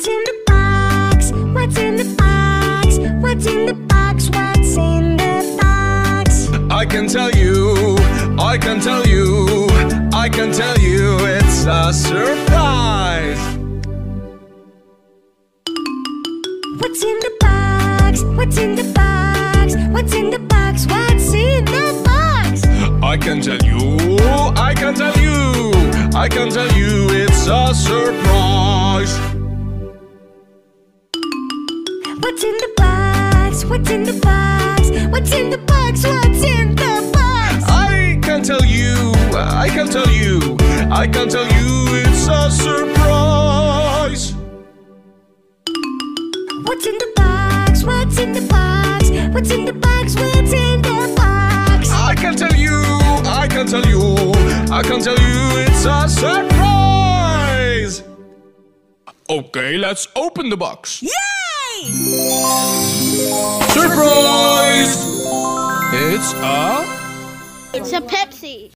What's in the box? What's in the box? What's in the box? What's in the box? I can tell you, I can tell you, I can tell you it's a surprise. What's in the box? What's in the box? What's in the box? What's in the box? I can tell you, I can tell you, I can tell you it's a surprise. What's in the box? What's in the box? What's in the box? What's in the box? I can't tell you, I can't tell you, I can't tell you it's a surprise. What's in the box? What's in the box? What's in the box? What's in the box? I can't tell you, I can't tell you, I can't tell you it's a surprise. Okay, let's open the box. Surprise! It's a It's a Pepsi.